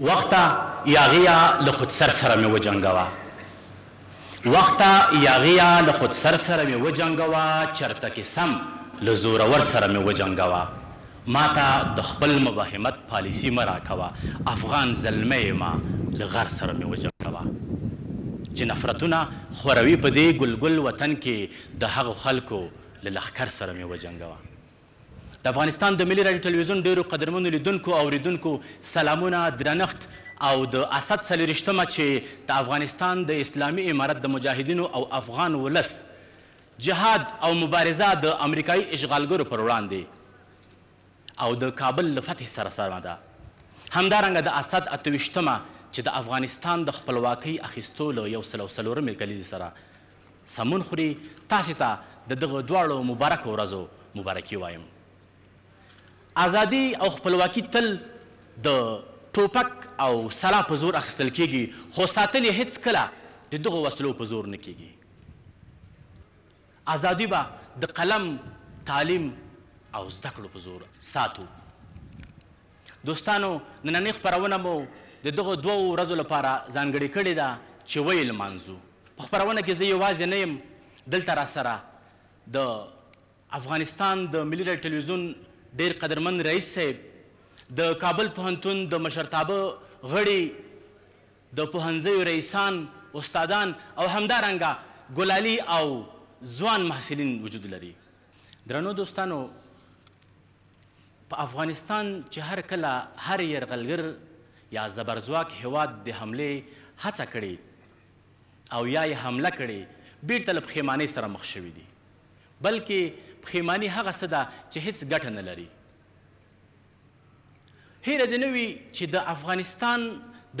وخته یاغیه له خودسر سره مې وجنګوه وخته یاغیه له خودسر سره مې وجنګوه چرته کې سم له زورور سره مې وجنګوه ماته د خپل مبهمت پالیسي مه راکوه افغان زلمیه ما له غر سره مې وجنګوه چې نفرتونه خوروي په دې ګل ګل وطن کې د هغو خلکو له لښکر سره مې وجنګوه. د افغانستان د ملي راډیو ټلویزیون ډېرو قدرمنو لیدونکو او اورېدونکو سلامونه، درنښت او د اسد څلوېښتمه چې د افغانستان د اسلامي امارت د مجاهدینو او افغان ولس جهاد او مبارزه د امریکایي اشغالګرو پر وړاندې او د کابل له فتح سره سمه ده. همدارنګه د اسد اته ویشتمه چې د افغانستان د خپلواکۍ اخیستو له یو سل او څلورمې کلیزې سره سمون خوري تاسې ته د دغه دواړو مبارکو ورځو مبارکي وایم. ازادي او خپلواکي تل د ټوپک او سلا په زور اخیستل کېږي، خو ساتل یې هېڅکله د دغو وسلو په زور نه کېږي. ازادي به د قلم، تعلیم او زده کړو په زور ساتو. دوستانو نننۍ خپرونه مو د دغو دوو ورځو لپاره ځانګړې کړې ده چې ویې لمانځو. په خپرونه کې زه یوازې نه یم، دلته راسره د افغانستان د ملي راډیو ټلویزیون ډېر قدرمن رئیس صاحب، د کابل پوهنتون د مشرتابه غړي، د پوهنځیو رئیسان، استادان او همدارنګه ګلالي او ځوان محصلین وجود لري. درنو دوستانو! په افغانستان چې هر کله هر یرغلګر یا زبرځواک هېواد د حملې هڅه کړې او یا یې حمله کړې، بېرته له پښېمانۍ سره مخ شوي دي. بلکې پښېماني هغه څه ده چې هېڅ ګټه نه لري. هېره دې نه وي چې د افغانستان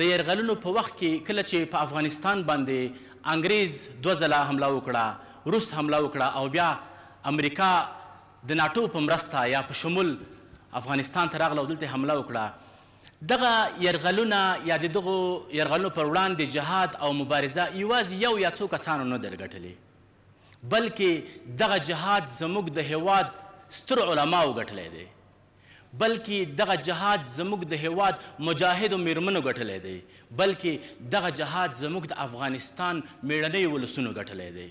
د یرغلونو په وخت کې کله چې په افغانستان باندې انګرېز دوه ځله حمله وکړه، روس حمله وکړه او بیا امریکا د ناټو په مرسته یا په شمول افغانستان ته راغله او دلته یې حمله وکړه، دغه یرغلونه یا د دغو یرغلونو پر وړاندې جهاد او مبارزه یوازې یو یا څو کسانو نه ده ګټلې، بلکې دغه جهاد زموږ د هېواد سترو علماوو ګټلی دی، بلکې دغه جهاد زموږ د هېواد مجاهدو مېرمنو ګټلی دی، بلکې دغه جهاد زموږ د افغانستان مېړنیو ولسونو ګټلی دی.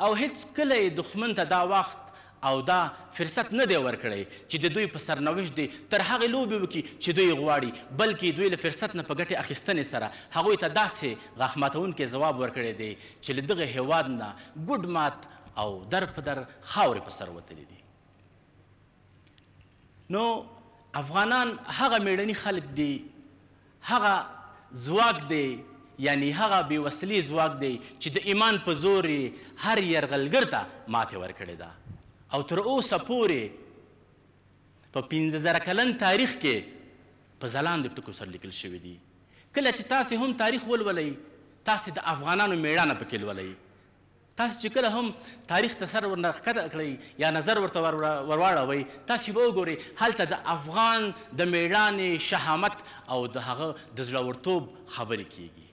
او هیڅ کله یې دښمن ته دا وخت او دا فرصت نه دی ورکړی چې د دوی په سرنوشت دې تر هغې لوبې وکړي چې دوی غواړي، بلکې دوی له فرصت نه په ګټې اخیستنې سره هغوی ته داسې غاښ ماتوونکی ځواب ورکړی دی چې له دغه هېواد نه ګوډ مات او در په در خاورې په سر وتلي دي. نو افغانان هغه مېړني خلک دي هغه ځواک دی یعنی هغه بی وسلی ځواک دی چی د ایمان په زور یی هر یرغلګر ته ماتی ورکړی ده او تر اوسه پوری په پنځه زره کلن تاریخ کی په ځلاندو ټکو سره لیکل شوی دی کله چی تاسی هم تاریخ ولولی تاسی د افغانانو میړانه پکی لولی تاسو چې کله هم تاریخ ته سر ورنه ښکته کړئ یا نظر ورته ورواړوئ، تاسو به وګورئ هلته د افغان د مېړانې، شهامت او د هغه د زړورتوب خبرې کېږي.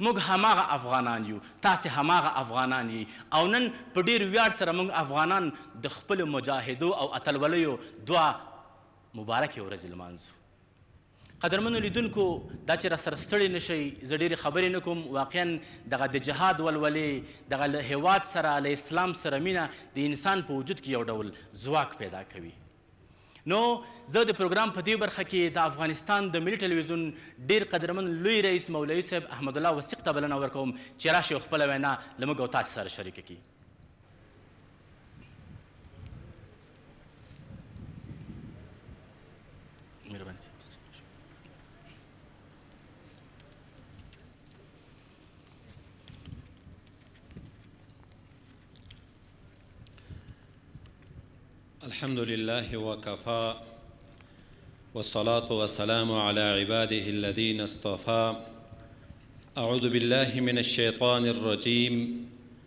موږ هماغه افغانان یو، تاسې هماغه افغانان یئ او نن په ډېر ویاړ سره موږ افغانان د خپلو مجاهدو او اتلولیو دوه مبارکې ورځې لمانځو. قدرمنو لیدونکو دا چې راسره ستړي نه شئ زه ډېرې خبرې نه کوم واقعا دغه د جهاد ولولې دغه له هېواد سره له اسلام سره مینه د انسان په وجود کې یو ډول ځواک پیدا کوي نو زه د پروګرام په دې برخه کې د افغانستان د ملي ټلویزیون ډېر قدرمن لوی رئیس مولوي صاحب احمدالله وثیق ته بلنه ورکوم چې راشي او خپله وینا له موږ او تاسې سره شریکه کړي الحمد لله وكفى والصلاة والسلام على عباده الذين اصطفى أعوذ بالله من الشيطان الرجيم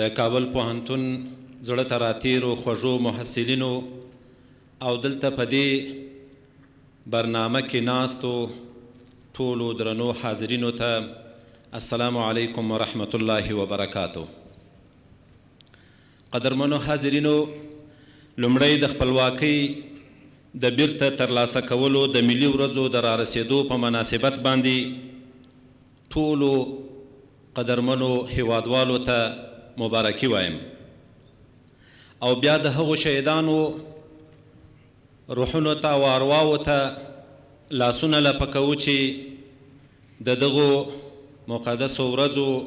د کابل پوهنتون زړه ته راتیرو خوږو محصلینو او دلته په دې برنامه کې ناستو ټولو درنو حاضرینو ته السلام علیکم ورحمت الله وبرکاتو قدرمنو حاضرینو لومړی د خپلواکۍ د بیرته ترلاسه کولو د ملي ورځو د رارسېدو په مناسبت باندې ټولو قدرمنو هېوادوالو ته مبارکي وایم او بیا د هغو شهیدانو روحونو ته او ارواوو ته لاسونه لپه کوو چې د دغو مقدسو ورځو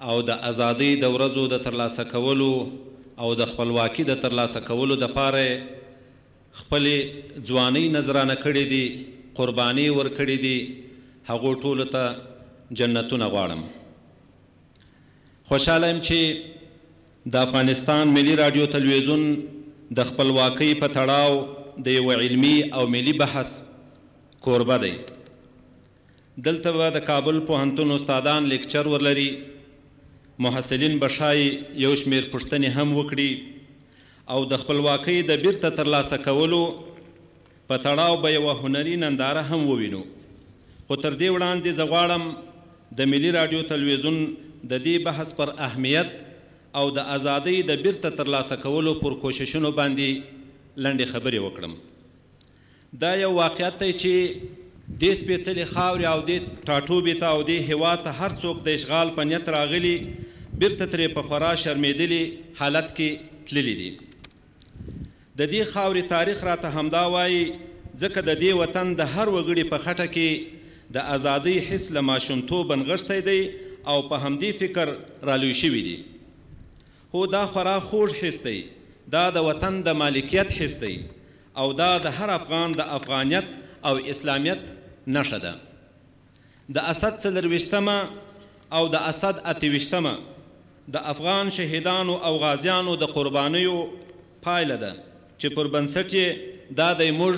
او د ازادۍ د ورځو د ترلاسه کولو او د خپلواکي د ترلاسه کولو دپاره خپلې ځوانۍ نذرانه کړې دي، قربانې ورکړې دي، هغو ټولو ته جنتونه غواړم. خوشحاله یم چې د افغانستان ملي راډیو تلویزیون د خپلواکۍ په تړاو د یوه علمي او ملي بحث کوربه دی. دلته به د کابل پوهنتون استادان ليکچر ورلري، محصلين به ښايي يو شمېر پوښتنې هم وکړي او د خپلواکۍ د بېرته ترلاسه کولو په تړاو به يوه هنري ننداره هم ووينو، خو تر دې وړاندې زه غواړم د ملي راډيو تلوېزون د دې بحث پر اهميت او د ازادۍ د بېرته ترلاسه کولو پر کوششونو باندې لنډې خبرې وکړم. دا یو واقعیت دی چې دې سپېڅلې خاورې او دې ټاټوبي ته او دې هېواد ته هر څوک د اشغال په نیت راغلي، بېرته ترې په خورا شرمېدلي حالت کې تللي دي. د دې خاورې تاریخ راته همدا وايي، ځکه د دې وطن د هر وګړي په خټه کې د ازادۍ حس له ماشومتوبه نغښتی دی او په همدې فکر رالوی شوي دي. هو دا خورا خوږ حس دی، دا د وطن د مالکیت حس دی او دا د هر افغان د افغانیت او اسلامیت نښه ده. د اسد څلرویشتمه او د اسد اته ویشتمه د افغان شهیدانو او غازیانو د قربانیو پایله ده چې پر بنسټ یې دا دی موږ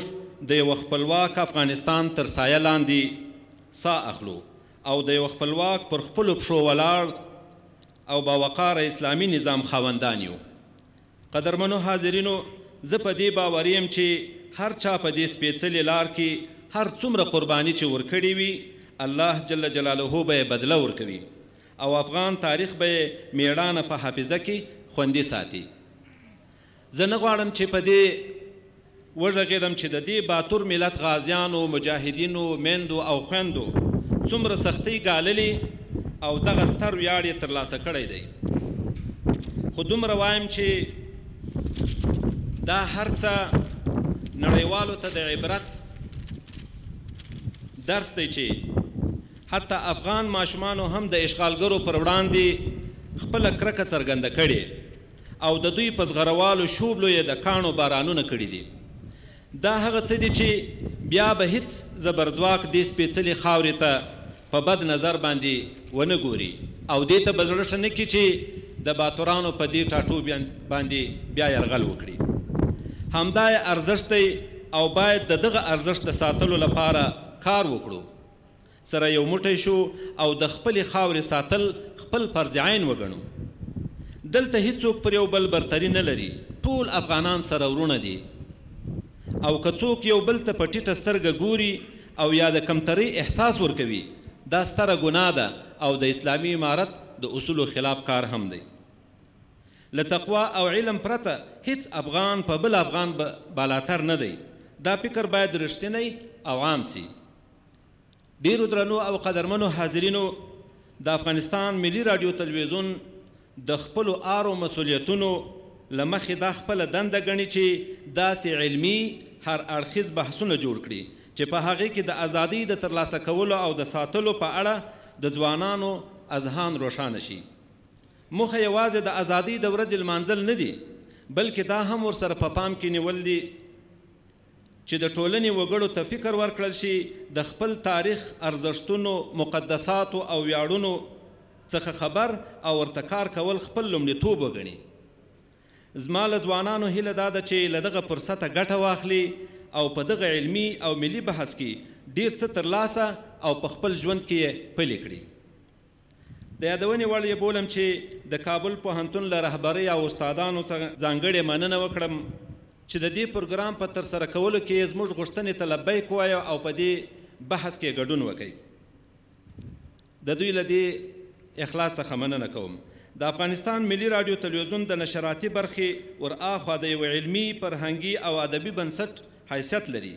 د یوه خپلواک افغانستان تر سایه لاندې ساه اخلو او د یوه خپلواک پر خپلو پښو ولاړ او باوقاره اسلامي نظام خاوندان یو. قدرمنو حاضرینو! زه په دې باوري یم چې هر چا په دې سپېڅلې لار کې هر څومره قرباني چې ورکړې وي، الله جل جلاله به یې بدله ورکوي او افغان تاریخ به یې مېړانه په حافظه کې خوندي ساتي. زه نه غواړم چې په دې وږغېږم چې د دې باتور ملت غازیانو، مجاهدینو، میندو او خویندو څومره سختۍ ګاللې او دغه ستر ویاړ یې ترلاسه کړی دی. خو دومره وایم چې دا هر څه نړیوالو ته د عبرت درس دی چې حتی افغان ماشومانو هم د اشغالګرو پر وړاندې خپله کرکه څرګنده کړې. او د دوی په زغروالو شوبلو یې د کاڼو بارانونه کړي دي. دا هغه څه دي چې بیا به هیڅ زبرځواک دې سپېڅلې خاورې ته په بد نظر باندې ونه ګوري او دې ته به زړه ښه نه کړي چې د باتورانو په دې ټاټوبي باندې بیا یرغل وکړي. همدا یې ارزښت دی او باید د دغه ارزښت د ساتلو لپاره کار وکړو. سره یو موټی شو او د خپلې خاورې ساتل خپل فرض عین وګڼو. دلته هیڅوک پر یو بل برتري نه لري، ټول افغانان سره وروڼه دي او که څوک یو بل ته په ټیټه سترګه ګوري او یا د کمترۍ احساس ورکوي، دا ستره ګناه ده او د اسلامي امارت د اصولو خلاف کار هم دی. له تقوا او علم پرته هیڅ افغان په بل افغان بالاتر نه دی، دا فکر باید رښتینی او عام شي. ډېرو درنو او قدرمنو حاضرینو د افغانستان ملي راډیو تلویزیون د خپلو آرو مسولیتونو له مخې دا خپله دنده ګڼي چې داسې علمي هر اړخیز بحثونه جوړ کړي چې په هغې کې د ازادۍ د ترلاسه کولو او د ساتلو په اړه د ځوانانو اذهان روښانه شي. موخه یوازې د ازادۍ د ورځې لمانځل نه دي بلکې دا هم ورسره په پام کې نیول دي چې د ټولنې وګړو ته فکر ورکړل شي د خپل تاریخ، ارزښتونو، مقدساتو او ویاړونو څخه خبر او ورته کار کول خپل لومړیتوب وګڼي. زما له ځوانانو هیله دا ده چې له دغه فرصته ګټه واخلي او په دغه علمي او ملي بحث کې ډیر څه ترلاسه او په خپل ژوند کې یې پلې کړي. د یادونې وړ یې بولم چې د کابل پوهنتون له رهبرۍ او استادانو څخه ځانګړې مننه وکړم چې د دې پروګرام په ترسره کولو کې یې زموږ غوښتنې ته لبیک ووایه او په دې بحث کې ګډون وکړي. د دوی له دې اخلاص څخه مننه کوم. د افغانستان ملي راډیو تلویزیون د نشراتي برخې ور آخوا د یوه علمي، فرهنګي او ادبي بنسټ حیثیت لري.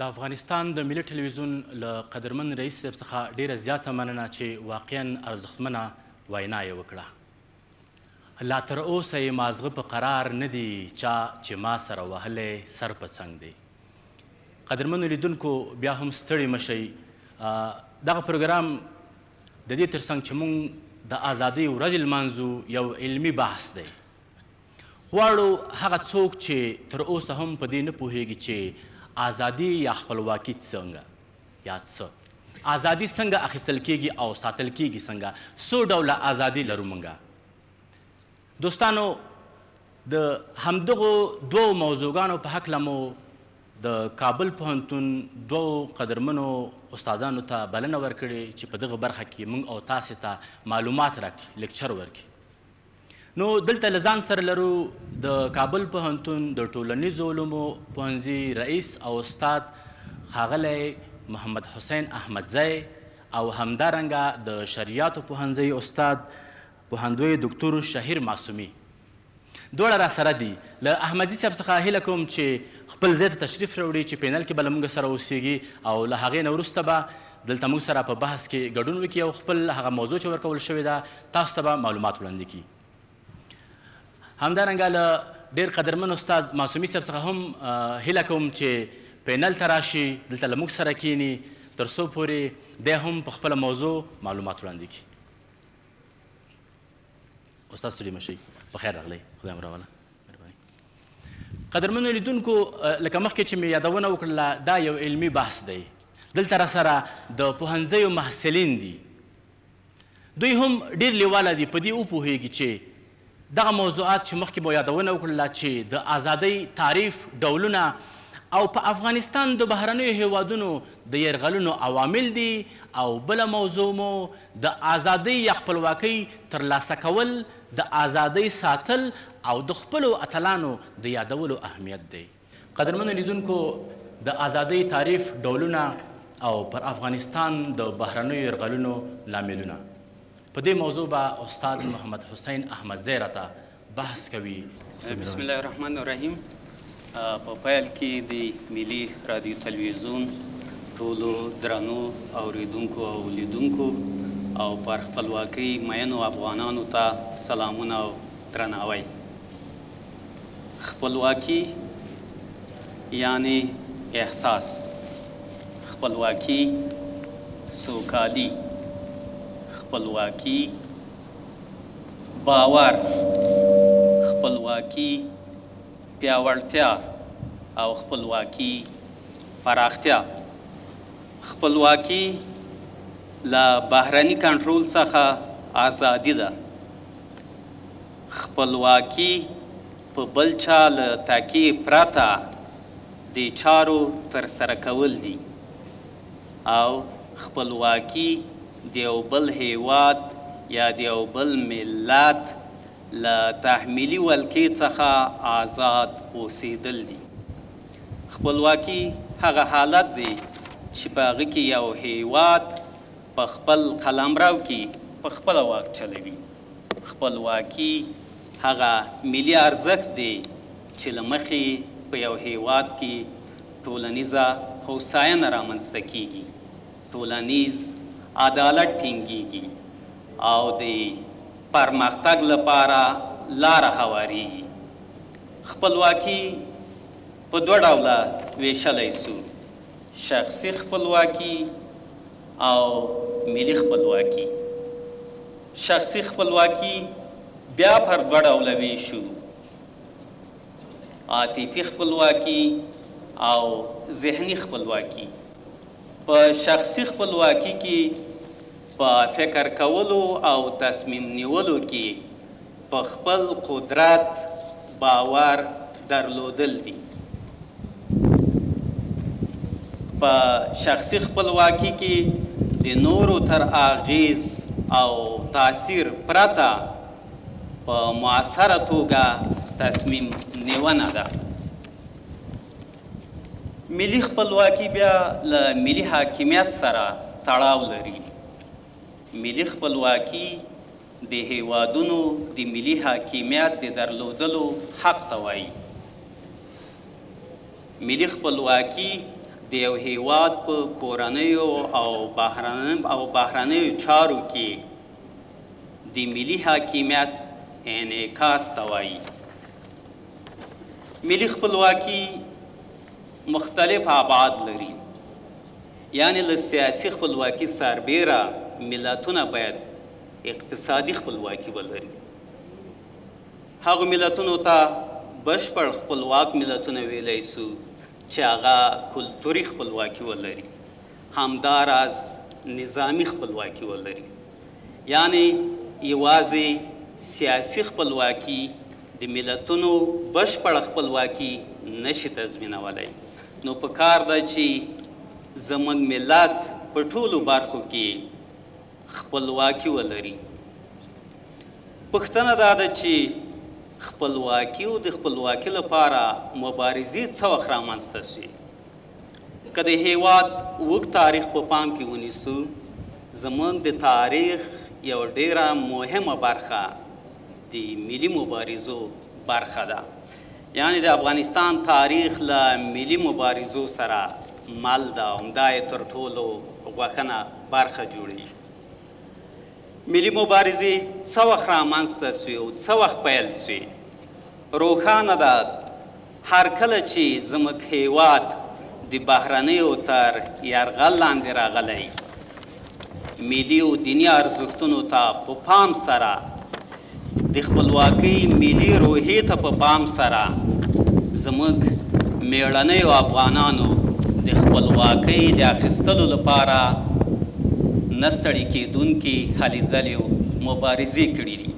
د افغانستان د ملي ټلویزیون له قدرمن رئیس صاحب څخه ډیره زیاته مننه چې واقعا ارزښتمنه وینا یې وکړه. لا تر اوسه یې مازغه په قرار نه دي چا چې ما سره وهلی سر په څنګ دی. قدرمنو لیدونکو بیا هم ستړي مه شئ. دغه پروګرام د دې ترڅنګ چې موږ د ازادۍ ورځې لمانځو یو علمي بحث دی. غواړو هغه څوک چې تر اوسه هم په دې نه پوهېږي چې ازادي یا خپلواکي څنګه یا څه؟ ازادي څنګه اخیستل کېږي او ساتل کېږي څنګه؟ څو ډوله ازادي لرو موږ؟ دوستانو د همدغو دوو موضوعګانو په هکله مو د کابل پوهنتون دوو قدرمنو استادانو ته بلنه ورکړې چې په دغه برخه کې موږ او تاسې ته معلومات راکړي، لیکچر ورکړي. نو دلته له ځان سره لرو د کابل پوهنتون د ټولنیزو علومو پوهنځي رئیس او استاد ښاغلی محمد حسین احمدزی او همدارنګه د شرعیاتو پوهنځي استاد پوهندوی دوکتور شهیر معصومي دواړه راسره دي له احمدزي صاحب څخه هیله کوم چې خپل ځای ته تشریف راوړي چې پینل کې به له موږ سره اوسیږي او له هغې نه وروسته به دلته موږ سره په بحث کې ګډون وکړي او خپل هغه موضوع چې ورکول شوې ده تاسو ته به معلومات وړاندې کړي. همدارنګه له ډېر قدرمن استاد معصومي صاحب څخه هم هیله کوم چې پینل ته راشي، دلته له موږ سره کیني تر څو پورې دی هم په خپله موضوع معلومات وړاندې کړي. استاد ستړي مشئ په خیر راغلی خدای مو راوله قدرمنو لیدونکو لکه مخکې چې مې یادونه وکړله دا یو علمي بحث دی دلته را سره د پوهنځیو محصلین دي دوی هم ډیر لیواله دي په دې وپوهیږي چې دغه موضوعات چې مخکې مو یادونه وکړله چې د ازادۍ تعریف ډولونه او په افغانستان د بهرنیو هیوادونو د یرغلونو عوامل دي او بله موضوع مو د آزادۍ یا خپلواکۍ تر لاسه کول، د آزادۍ ساتل او د خپلو اتلانو د یادولو اهمیت دی. قدرمنو لیدونکو، د آزادۍ تعریف، ډولونه او پر افغانستان د بهرنیو یرغلونو لاملونه، په دې موضوع به استاد محمد حسین احمدزی راته بحث کوي. بسم الله الرحمن الرحیم په پیل کې د ملي رادیو تلویزیون ټولو درنو اوریدونکو او لیدونکو او پر خپلواکۍ مینو افغانانو ته سلامونه او درناوی خپلواکي یعنی احساس خپلواکي سوکالي خپلواکي باور، خپلواکي، پياوړتيا او خپلواکي پراختيا، خپلواکي له بهرني کنټرول څخه ازادي ده، خپلواکي په بل چا له تکيې پرته د چارو ترسره کول دي. او خپلواکي د یو بل هېواد یا د یو بل ملت له تحمیلي ولکې څخه آزاد اوسېدل دي. خپلواکي هغه حالت دی چې په هغه کې یو هېواد په خپل قلمرو کې په خپله واک چلوي. خپلواکي هغه ملي ارزښت دی چې له مخې په یو هېواد کې ټولنیزه هوساینه رامنځته کېږي، ټولنیز عدالت ټینګېږي او د پرمختګ لپاره لاره هوارېږي. خپلواکي په دوه ډوله وېشلی شو، شخصي خپلواکي او ملي خپلواکي. شخصي خپلواکي بیا پر دوه ډوله وېشو. عاطفي خپلواکي او ذهني خپلواکي، په شخصي خپلواکي کې په فکر کولو او تصمیم نیولو کې په خپل قدرت باور درلودل دي. په شخصي خپلواکي کې د نورو تر اغیز او تاثیر پرته، په مؤثره توګه تصمیم نیونه ده. ملي خپلواکي بیا له ملي حاکمیت سره تړاو لري. ملي خپلواکي د هېوادونو د ملي حاکمیت د درلودلو حق ته وایي. ملي خپلواکي د یو هېواد په کورنیو او بهرنیو چارو کې د ملي حاکمیت انعکاس ته وايي. ملي خپلواکي مختلف ابعاد لري، یعنې له سیاسي خپلواکي سربېره ملتونه باید اقتصادي خپلواکي ولري. هغو ملتونو ته بشپړ خپلواک ملتونه ویلی شو چې هغه کلتوري خپلواکي ولري. همدا راز نظامي خپلواکي ولري، یعنې یوازې سیاسي خپلواکي د ملتونو بشپړه خپلواکي نه شي تضمینولای، نو په کار ده چې زموږ ملت په ټولو برخو کې خپلواکي ولري. پوښتنه دا ده چې خپلواکي او د خپلواکي لپاره مبارزې څه وخت رامنځته شوې؟ که د هېواد اوږد تاریخ په پام کې ونیسو، زموږ د تاریخ یوه ډېره مهمه برخه د ملي مبارزو برخه ده، یعنې د افغانستان تاریخ له ملي مبارزو سره مل ده، همدا یې تر ټولو غوښنه برخه جوړېږي. ملي مبارزې څه وخت رامنځ ته سوې او څه وخت پیل سوې؟ روښانه ده هر کله چي زموږ هیواد د بهرنیو تر یرغل لاندي راغلی، ملي او دیني ارزښتونو ته په پام سره د خپلواکۍ ملي روحې ته په پام سره زموږ مېړنیو افغانانو د خپلواکۍ د اخیستلو لپاره نه ستړې کېدونکې هلې ځلې او مبارزې کړې دي.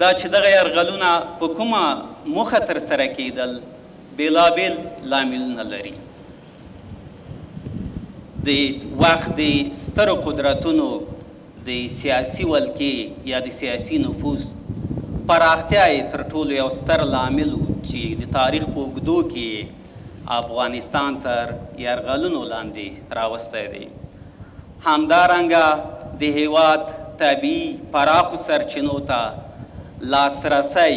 دا چې دغه یرغلونه په کومه موخه ترسره کېدل بېلابېل لاملونه لري. د وخت د سترو قدرتونو د سیاسي ولکې یا د سیاسي نفوذ پراختیا یې تر ټولو یو ستر لامل و چې د تاریخ په اوږدو کې یې افغانستان تر یرغلونو لاندې راوستی دی. همدارنګه د هېواد طبیعي پراخو سرچینو ته لاسرسی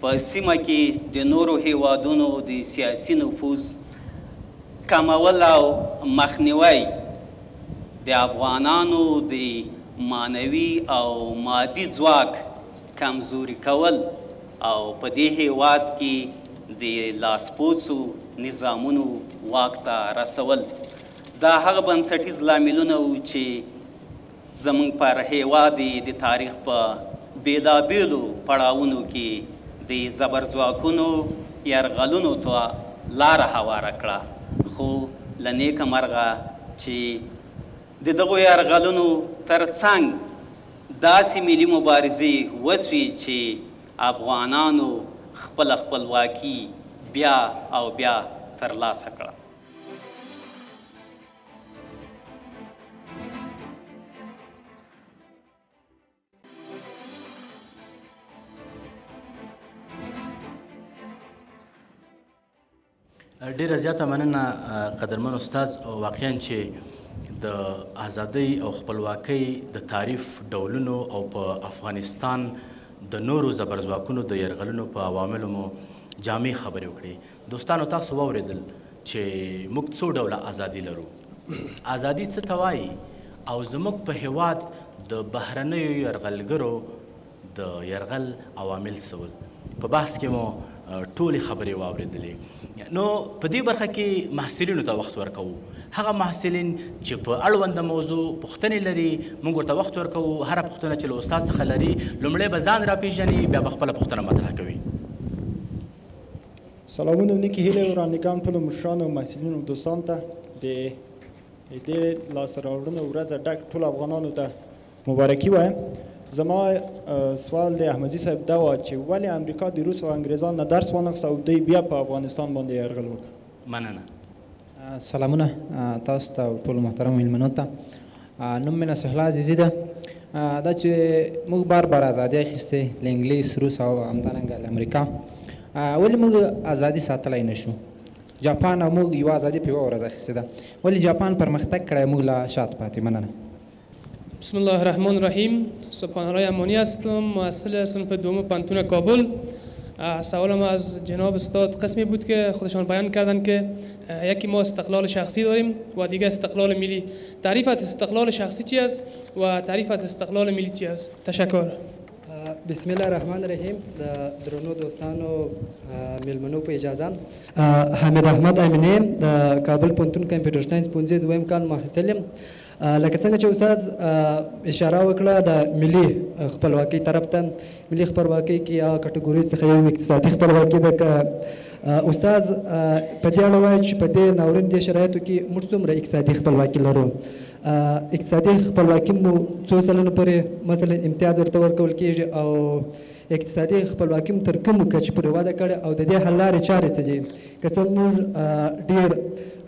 په سیمه کې د نورو هېوادونو د سیاسي نفوذ کمول او مخنیوی د افغانانو د معنوي او مادي ځواک کمزوري کول او په دې هېواد کې د لاسپوڅو نظامونو واک ته رسول دا هغه بنسټیز لاملونه وو چې زموږ پر هېواد یې د تاریخ په بېلابېلو پړاوونو کې د زبرځواکونو یرغلونو ته لاره هواره کړه، خو له نېکه مرغه چې د دغو یرغلونو تر څنګ داسې ملي مبارزې وسوې چې افغانانو خپله خپلواکي بیا او بیا ترلاسه کړه. ډیره زیاته مننه قدرمن استاد او واقعا چې د ازادۍ او خپلواکۍ د تعریف ډولونو او په افغانستان د نورو زبرځواکونو د يرغلونو په عواملو مو جامع خبرې وکړې دوستانو تاسو واوریدل چې موږ څو ډوله ازادي لرو ازادي څه ته وایي او زموږ په هیواد د بهرنیو یرغلګرو د یرغل عوامل څه ول په بحث کې مو ټولې خبرې واوریدلې نو په دې برخه کې محصلینو ته وخت ورکوو هغه محصلین چې په اړوند موضوع پوښتنې لري موږ ورته وخت ورکوو هره پوښتنه چې له استاد څخه لري لومړی به ځان راپیژني بیا به خپله پوښتنه مطرح کوي سلامونه او نیکې هیلې ورانې ګام ټولو مشرانو او محصلینو او دوستان ته د دې لاسته راوړنو ورځ ډک ټول افغانانو ته مبارکي وایم زما سوال د احمدزي صاحب دا و چې ولې امریکا د روس او انګریزان نه درس وانخست او دوی بیا په افغانستان باندې یرغل وکړ مننه سلامونه تاسو ته او ټولو محترمو مېلمنو ته. نوم مې نصرالله عزیزي ده. دا چې موږ بار بار ازادي اخیستې له انګلیس، روس او همدارنګه له امریکا، ولې موږ ازادي ساتلی نه شو؟ جاپان او موږ یوه ازادي په یوه ورځ اخیستې ده، ولې جاپان پرمختګ کړی او موږ لا شاته پاتې؟ مننه. بسم الله الرحمن الرحیم سبحان الله امانی هستم محصل صنف دوم پانتون کابل سوال ما از جناب استاد قسمی بود که خودشان بیان کردن که یکی ما استقلال شخصی داریم و دیگه استقلال ملی تعریف از استقلال شخصی چی است و تعریف از استقلال ملی چی است تشکر بسم الله الرحمن الرحیم د درنو دوستانو میلمنو په اجازه حامد احمد امینه د کابل پوهنتون کمپیوټر ساينس پونځې دویم کال محصل یم لکه څنګه چې استاد اشاره وکړه د ملي خپلواکۍ طرف ته ملي خپلواکۍ کې هغه کټګورۍ څخه یو اقتصادي خپلواکي ده که استاد په دې اړه وایي چې په دې ناورین دې شرایطو کې موږ څومره اقتصادي خپلواکي لرو اقتصادي خپلواکي مو څو سلنه پورې مثلا امتیاز ورته ورکول کېږي او اقتصادي خپلواکي مو تر کومو کچې پورې وده کړې او د دې حل لارې چارې څه دي که څه موږ ډېر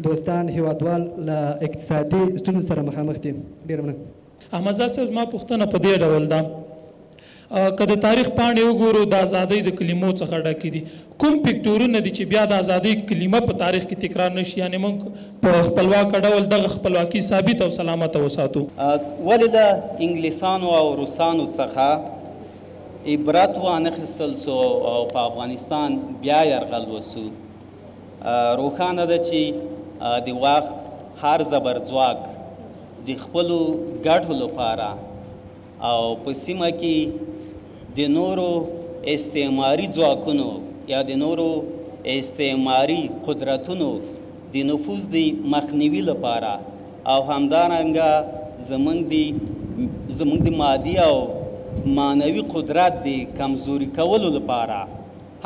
دوستان هېوادوال له اقتصادي ستونزو سره مخامخ دي ډېره مننه احمدزا صاحب زما پوښتنه په دې ډول ده که د تاریخ پاڼې وګورو، د ازادۍ د کلمو څخه ډکې دي. کوم فکتورونه دي چې بیا د ازادۍ کلمه په تاریخ کې تکرار نه شي، یعنې موږ په خپلواکه ډول دغه خپلواکي ثابته او سلامته وساتو؟ ولې له انګلیسانو او روسانو څخه عبرت وانخیستل شو او په افغانستان بیا یرغل وشو؟ روښانه ده چې د وخت هر زبرځواک د خپلو ګټو لپاره، او په سیمه کې د نورو استعماري ځواکونو یا د نورو استعماري قدرتونو د نفوذ د مخنیوي لپاره او همدارنګه زمونږ د زمونږ د مادي او معنوي قدرت د کمزوري کولو لپاره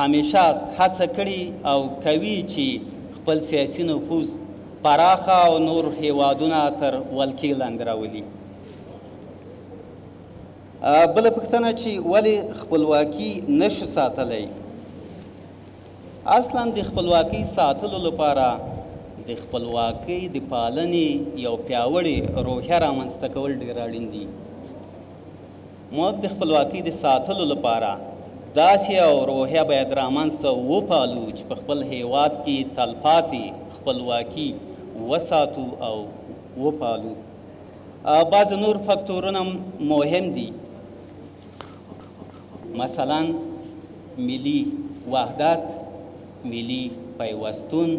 همیشه هڅه کړې او کوي چې خپل سیاسي نفوذ پراخه او نور هېوادونه تر ولکې لاندې راولي. بله پوښتنه چې ولې خپلواکي نشو ساتلی اصلا د خپلواکۍ ساتلو لپاره د خپلواکۍ د پالنې یو پیاوړې روحیه رامنځته کول ډېر اړین دي موږ د خپلواکۍ د ساتلو لپاره داسې او روحیه باید رامنځته وپالو چې په خپل هیواد کې تلپاتې خپلواکي وساتو او وپالو بعضې نور فکتورونه هم مهم دي مثلا ملي وحدت ملي پیوستون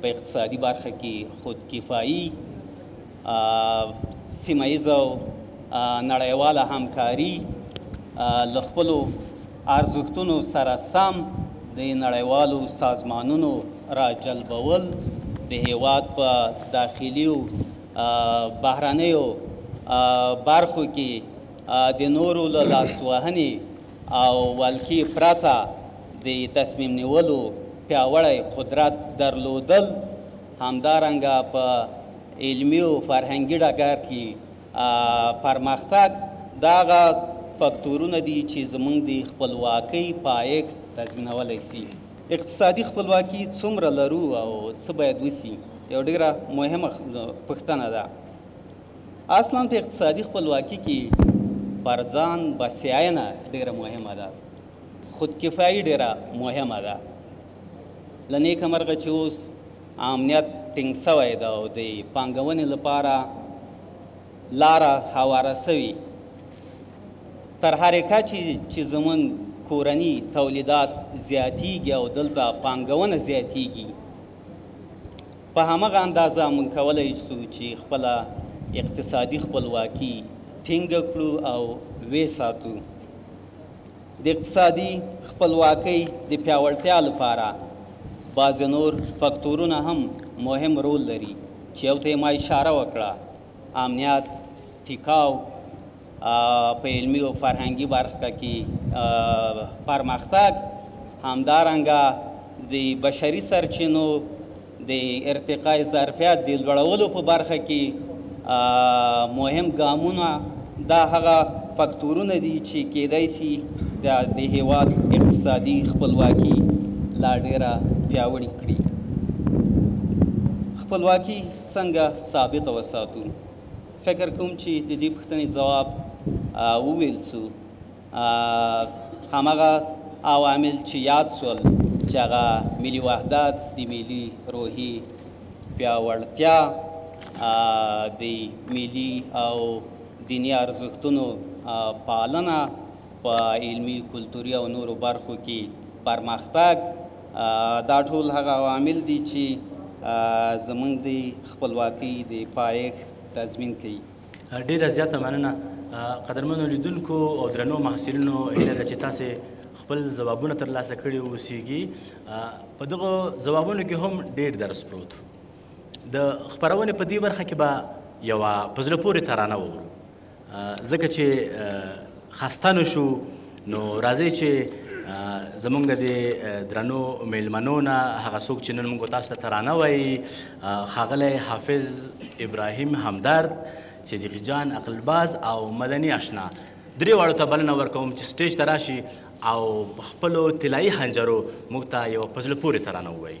په اقتصادي برخه کې خودکفایي سیمه ییزه او نړیواله همکاري له خپلو ارزښتونو سره سم د نړیوالو سازمانونو را جلبول د هیواد په داخلي او بهرنیو برخو کې د نورو له لاسوهنې او ولکې پرته د تصمیم نیولو پیاوړی قدرت درلودل، همدارنګه په علمي او فرهنګي ډګر کې پرمختګ دا هغه فکتورونه دي چې زموږ د خپلواکۍ پایښت تضمینولی شي. اقتصادي خپلواکي څومره لرو او څه باید وسي؟ یو ډیره مهمه پوښتنه ده. اصلا په اقتصادي خپلواکي کي پر ځان بسیاینه ډیره مهمه ده. خودکفایي ډیره مهمه ده. له نیکه مرغه چې اوس امنیت ټینګ سوی ده او د پانګونې لپاره لاره هواره شوې تر هرې کچې چې زموږ کورني تولیدات زیاتیږي او دلته پانګونه زیاتیږي په همغه اندازه موږ کولای شو چې خپله اقتصادي خپلواکي ټینګه کړو او وې ساتو د اقتصادي خپلواکۍ د پیاوړتیا لپاره بعضې نور فکتورونه هم مهم رول لري چې یو ته یې ما اشاره وکړه امنیت، ټیکاو، په علمي او فرهنګي برخه کې پرمختګ، همدارنګه د بشري سرچینو د ارتقاء ظرفیت د لوړولو په برخه کې مهم ګامونه دا هغه فکتورونه دي چې کېدای سي د هیواد اقتصادي خپلواکي لا ډېره پیاوړې کړي. خپلواکي څنګه ثابته وساتو؟ فکر کوم چی د دی پوښتنی ځواب وویل سو همغه عوامل چی یاد سول چی هغه ملی وحدت د ملی روحی پیاوړتیا د ملی او دینی ارزښتونو پالنه په علمی کلتوری او نورو برخو کی پرمختګ دا ټول هغه عوامل دي چې زمونږ د خپلواکۍ د پایښت تضمین کوي. ډېره زیاته مننه قدرمنو لیدونکو او درنو محصلینو، هیله ده چې تاسې خپل ځوابونه ترلاسه کړي اوسیږي. په دغو ځوابونو کې هم ډېر درس پروت و. د خپرونې په دې برخه کې به یوه په زړه پورې ترانه واورو. ځکه چې خسته نه شو نو راځئ چې زمونږ د درنو میلمنو نه هغه څوک چې نن موږ تاسو ته ترانه وایي ښاغلی حافظ ابراهیم همدرد صدیق جان عقلباز او مدني اشنا درې واړو ته بلنه ورکوم چې سټیج ته راشي او په خپلو طلایي حنجرو موږ ته یوه په زړه پورې ترانه ووایي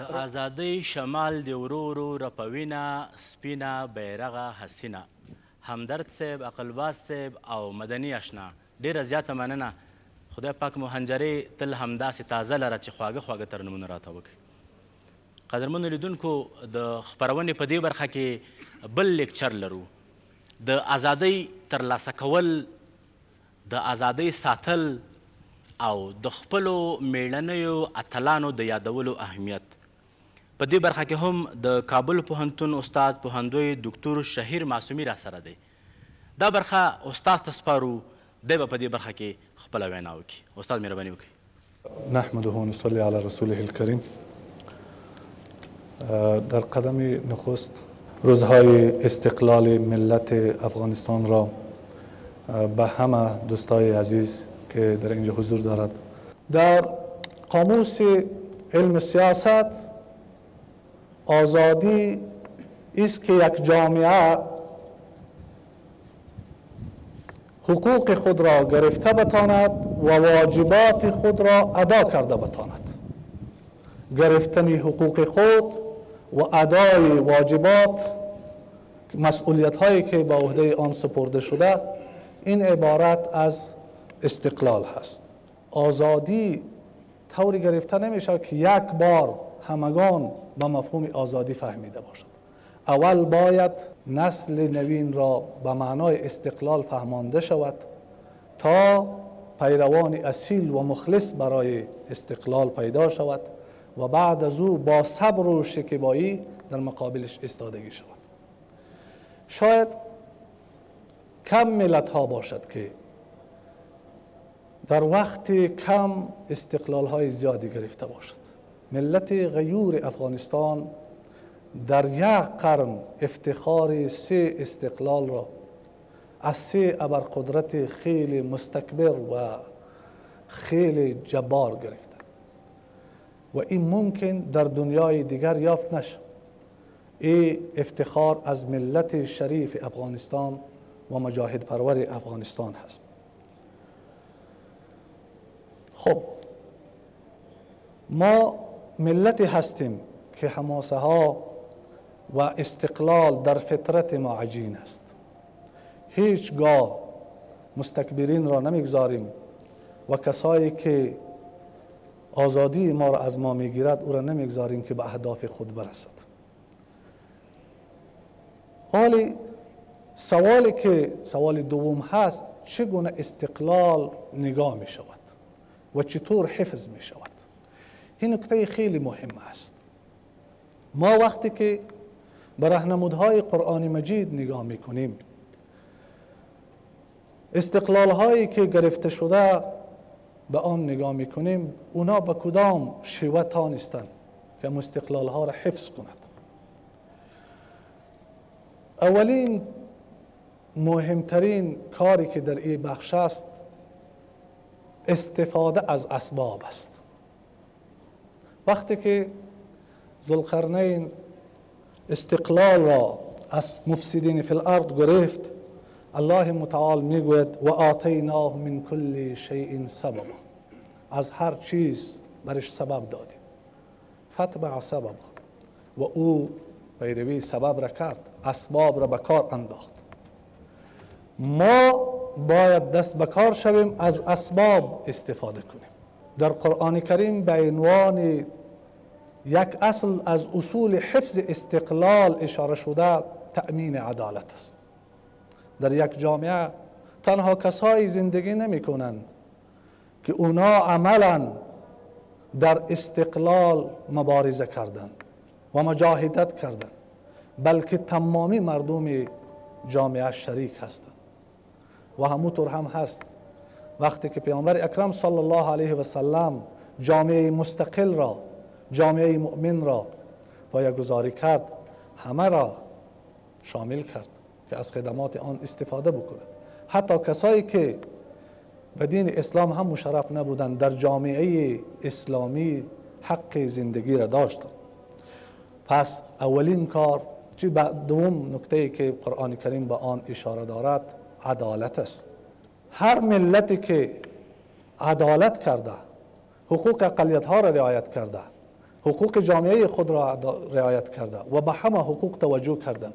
د آزادۍ شمال دی ورو ورو رپوینه سپینه بیرغه حسینه همدرد صاحب عقلباز صاحب او مدني اشنا ډیره زیاته مننه خدای پاک مو هنجرې تل همداسې تازه لره چې خواږه خواږه ترنمونه راته وکړي قدرمنو لیدونکو د خپرونې په دې برخه کې بل لیکچر لرو د ازادۍ تر لاسه کول، د ازادۍ ساتل او د خپلو مېړنیو اتلانو د یادولو اهمیت. په دې برخه کې هم د کابل پوهنتون استاد پوهندوی دوکتور شهیر معصومي راسره دی. دا برخه استاد ته سپارو، دی به په دې برخه کې خپله وینا وکړي. استاد مهرباني وکړئ. نحمده ونصلي علی رسوله الکریم در قدم نخست روزهای استقلال ملت افغانستان را به همه دوستای عزیز که در اینجا حضور دارد در قاموس علم سیاست آزادی است که یک جامعه حقوق خود را گرفته بتاند و واجبات خود را ادا کرده بتاند گرفتن حقوق خود و ادای واجبات مسئولیت هایی که به عهده آن سپرده شده این عبارت از استقلال هست آزادی طوری گرفته نمیشه که یک بار همگان به مفهوم آزادی فهمیده باشد اول باید نسل نوین را به معنای استقلال فهمانده شود تا پیروان اصیل و مخلص برای استقلال پیدا شود و بعد از او با صبر و شکیبایی در مقابلش استادگی شود شاید کم ملت ها باشد که در وقت کم استقلال های زیادی گرفته باشد ملت غیور افغانستان در یک قرن افتخار سه استقلال را از سه ابرقدرت خیلی مستکبر و خیلی جبار گرفته و این ممکن در دنیای دیگر یافت نشد. این افتخار از ملت شریف افغانستان و مجاهد پرور افغانستان هست خب ما ملتی هستیم که حماسه ها و استقلال در فطرت ما عجین است هیچگاه مستکبرین را نمیگذاریم و کسایی که آزادی ما را از ما میگیرد او را نمیگذاریم که به اهداف خود برسد حالی سوالی که سوال دوم هست چگونه استقلال نگاه می شود و چطور حفظ می شود این نکته خیلی مهم است ما وقتی که به رهنمودهای قرآن مجید نگاه میکنیم استقلال هایی که گرفته شده به آن نگاه میکنیم اونا به کدام شیوه تانستند که مستقلال ها را حفظ کند اولین مهمترین کاری که در این بخش است استفاده از اسباب است وقتی که ذوالقرنین استقلال را از مفسدین فی الارض گرفت الله متعال میگوید و آتیناه من کل شیء سبب، از هر چیز برش سبب دادیم فتبع سببا و او پیروی سبب را کرد اسباب را به کار انداخت ما باید دست به کار شویم از اسباب استفاده کنیم در قرآن کریم به عنوان یک اصل از اصول حفظ استقلال اشاره شده تأمین عدالت است در یک جامعه تنها کسایی زندگی نمی کنند که اونا عملا در استقلال مبارزه کردند و مجاهدت کردند بلکه تمامی مردم جامعه شریک هستند و همونطور هم هست وقتی که پیامبر اکرم صلی الله علیه و سلم جامعه مستقل را جامعه مؤمن را گزاری کرد همه را شامل کرد که از خدمات آن استفاده بکند حتی کسایی که به دین اسلام هم مشرف نبودند در جامعه اسلامی حق زندگی را داشتند پس اولین کار چی دوم نکته ای که قرآن کریم به آن اشاره دارد عدالت است هر ملتی که عدالت کرده حقوق اقلیت ها را رعایت کرده حقوق جامعه خود را رعایت کرده و به همه حقوق توجه کردند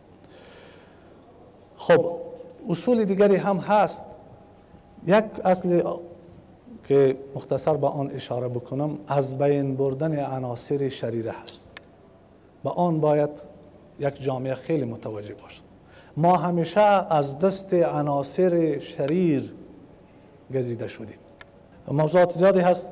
خب اصول دیگری هم هست یک اصل که مختصر به آن اشاره بکنم از بین بردن عناصر شریره هست به آن باید یک جامعه خیلی متوجه باشد ما همیشه از دست عناصر شریر گزیده شدیم موضوعات زیادی هست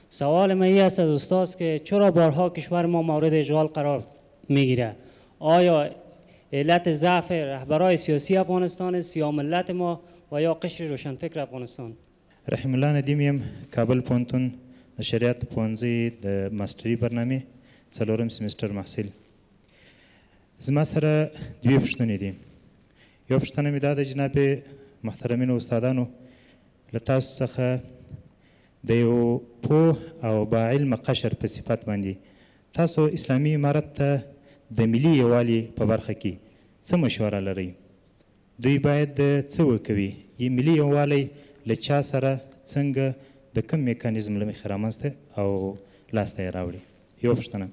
سوال من ای است از استاذ که چرا بارها کشور ما مورد اشغال قرار می گیره آیا علت ضعف رهبرای سیاسی افغانستان است یا ملت ما و یا قشر روشنفکر افغانستان؟ رحیم الله ندیم یم کابل پوهنتون د شریعت پوهنځی د ماسټری برنامې څلورم سمستر محصل زما سره دوې پوښتنې دي یو پوښتنه مې دا ده جناب محترمینو استادانو له تاسو څخه د یو پوه او با علمه قشر په صفت باندې تاسو اسلامي امارت ته د ملي یووالي په برخه کې څه مشوره لرئ؟ دوی باید څه وکوي؟ ملي یووالی له چا سره، څنګه، د کوم میکانیزم له مخې رامنځته او لاسته یې راوړي؟ یوه پوښتنه.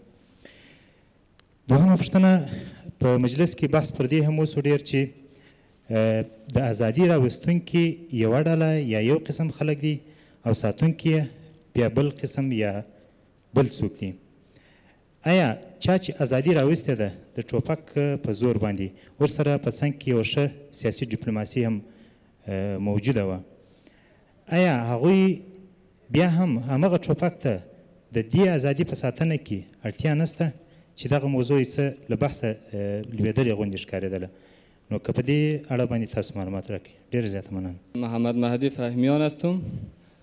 دوهمه پوښتنه په مجلس کې بحث پر دې هم وسو ډېر چې د ازادي راوستونکي یوه ډله یا یو قسم خلک دي او ساتونکي بیا بل قسم یا بل څوک دي آیا چا چې ازادي راوستې ده د ټوپک په زور باندې ورسره په څنګ کې یو ښه سیاسي ډیپلوماسي هم موجوده وه، ایا هغوی بیا هم همغه ټوپک ته د دې ازادي په ساتنه کې اړتیا نشته چې دغه موضوع یې څه له بحثه لوېدلې غوندې ښکارېدله، نو که په دې اړه باندې تاسو معلومات راکړئ ډېره زیاته مننه. محمد مهدی فهمیان هستم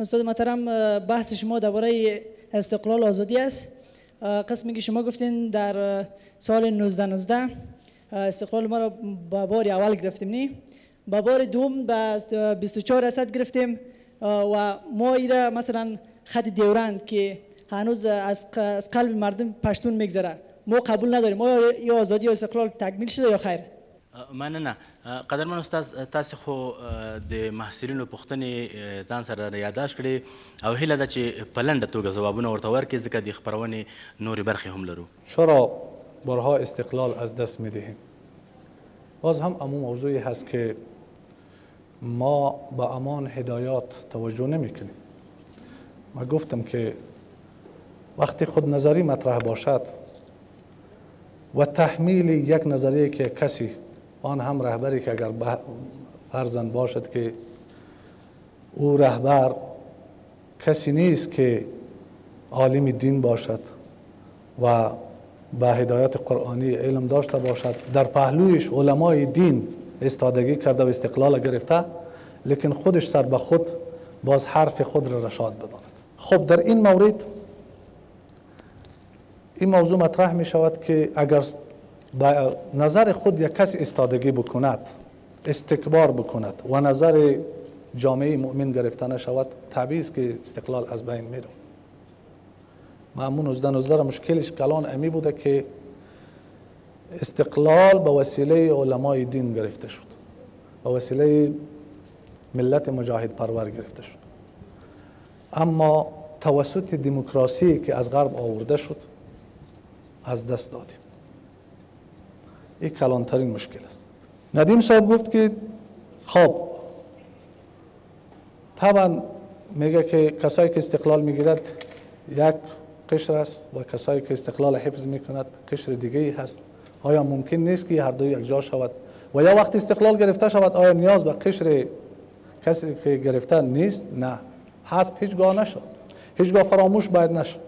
استاد محترم بحث شما درباره استقلال آزادی است قسمی که شما گفتین در سال 1919 استقلال ما را به بار اول گرفتیم نی به بار دوم به 24 درصد گرفتیم و ما ایره مثلا خط دیورند که هنوز از قلب مردم پشتون میگذره ما قبول نداریم ما یا آزادی یا استقلال تکمیل شده یا خیر مننه قدرمن استاد تاسو خو د محصلینو پوښتنې ځان سره را یادداشت کړې او هیله ده چې په لنډه توګه ځوابونه ورته ورکړې ځکه د خپرونې نورې برخې هم لرو. چرا بارها استقلال از دست میدهیم؟ باز هم همون موضوعی هست که ما به امان هدایات توجه نمی کنیم ما گفتم که وقتی خود نظری مطرح باشد و تحمیل یک نظریه که کسی آن هم رهبری که اگر فرزن باشد که او رهبر کسی نیست که عالم دین باشد و به هدایت قرآنی علم داشته باشد در پهلویش علمای دین استادگی کرده و استقلال گرفته لیکن خودش سر به خود باز حرف خود را رشاد بداند خب در این مورد این موضوع مطرح می شود که اگر به نظر خود یک کسی استادگی بکند استکبار بکند و نظر جامعه مؤمن گرفته نشود طبیعی است که استقلال از بین میره معمون 1919 مشکلش کلان امی بوده که استقلال به وسیله علمای دین گرفته شد به وسیله ملت مجاهد پرور گرفته شد اما توسط دموکراسی که از غرب آورده شد از دست دادیم این کلانترین مشکل است ندیم صاحب گفت که خب طبعا میگه که کسایی که استقلال میگیرد یک قشر است و کسایی که استقلال حفظ میکند قشر دیگه ای هست آیا ممکن نیست که هر دو جا شود و یا وقت استقلال گرفته شود آیا نیاز به قشر کسی که گرفته نیست نه هیچ هیچگاه نشد هیچگاه فراموش باید نشد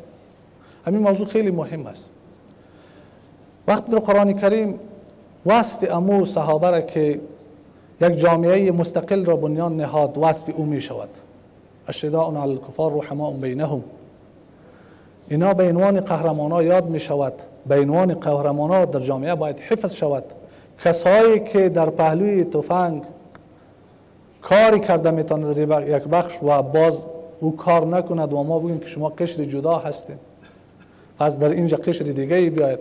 همین موضوع خیلی مهم است وقتی در قرآن کریم وصف امو صحابه را که یک جامعه مستقل را بنیان نهاد وصف او می شود اشداء علی الکفار رحماء بینهم اینا به عنوان قهرمانا یاد می شود به عنوان قهرمانا در جامعه باید حفظ شود کسایی که در پهلوی تفنگ کاری کرده میتونه در یک بخش و باز او کار نکند و ما بگیم که شما قشر جدا هستین پس در اینجا قشر دیگه ای بیاید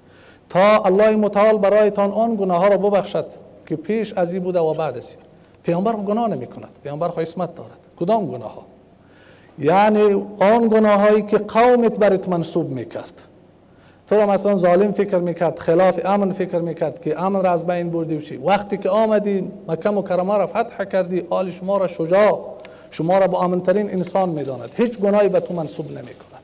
تا الله متعال برایتان آن گناه ها را ببخشد که پیش ازی بوده و بعد ازی پیامبر خو گناه نمی کند پیامبر خو اسمت دارد کدام گناه ها یعنی آن گناه هایی که قومت برات منصوب میکرد تو را مثلا ظالم فکر میکرد خلاف امن فکر میکرد که امن را از بین بردی و چی وقتی که آمدی مکه مکرمه را فتح کردی آل شما را شجاع شما را با امنترین انسان میداند هیچ گناهی به تو منصوب نمیکند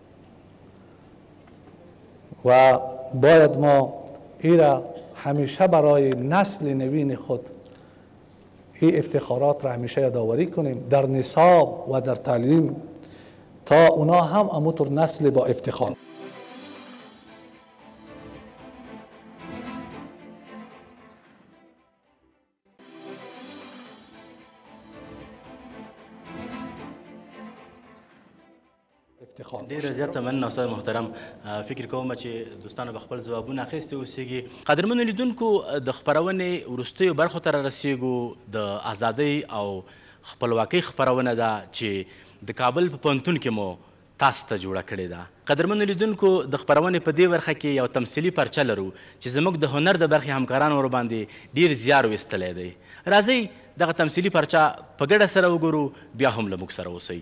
و باید ما ای را همیشه برای نسل نوین خود این افتخارات را همیشه یادآوری کنیم در نصاب و در تعلیم تا اونا هم اموتر نسل با افتخار افتخار ډیر زیاته مننه استاد محترم فکر کوم چې دوستانو به خپل ځوابونه اخیستي اوسېږي قدرمنو لیدونکو د خپرونې وروستیو برخو ته رارسېږو د ازادۍ او خپلواکۍ خپرونه ده چې د کابل په پوهنتون کې مو تاسو ته جوړه کړې ده. قدرمنو لیدونکو د خپرونې په دې برخه کې یو تمثیلي پرچه لرو چې زموږ د هنر د برخې همکارانو ورباندې ډیر زیار ویستلی دی. راځئ دغه تمثیلي پرچه په ګډه سره وګورو بیا هم له موږ سره اوسئ.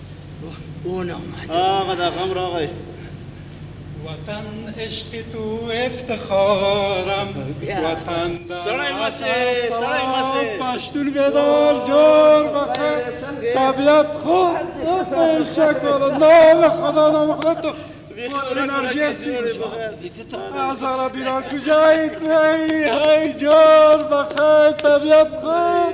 اون آمد آقا در غم را آقای وطن عشق تو افتخارم وطن در عطا پشتون بیدار جور بخیر طبیعت خوب بخیر شکر نام خدا نام خدا تو انرژی هستی از عربی را کجایی تو ای های جور بخیر طبیعت خوب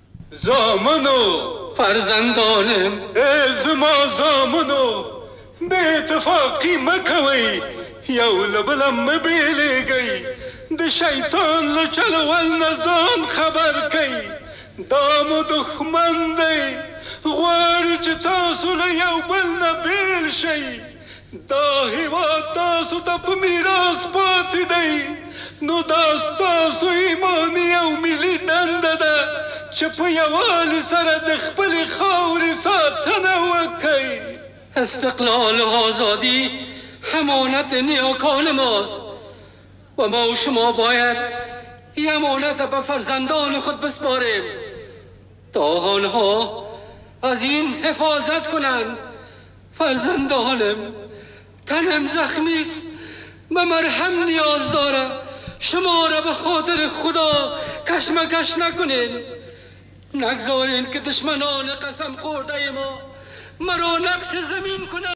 زامنو فرزندانم. ای زما زامنو! بې اتفاقي مه کوئ، یو له بله مه بېلېږئ، د شیطان له چل ول نه ځان خبر کړئ، دا مو دښمن دی، غواړي چې تاسو له یو بل نه بېل شئ. دا هېواد تاسو ته په میراث پاتې دی، نو دا ستاسو ایماني او ملي دنده ده چې په یووالي سره د خپلې خاورې ساتنه وکړئ. استقلال و آزادی امانت نیاکان ماست و ما و شما باید این امانت را به فرزندان خود بسپاریم. تا آنها از این حفاظت کنند فرزندانم تنم زخمی است به مرهم نیاز دارم شما را به خاطر خدا کشمکش نکنید نگذارین که دشمنان قسم خورده ما مرا نقش زمین کنند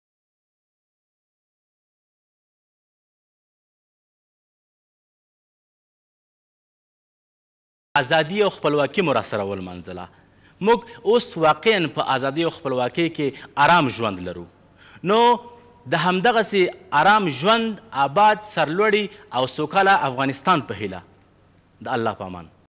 ازادي او خپلواکي مو راسره ولمانځله. موږ اوس واقعاً په ازادۍ او خپلواکۍ کې ارام ژوند لرو. نو د همدغسې ارام ژوند، اباد، سرلوړي او سوکاله افغانستان په هیله. د الله په امان.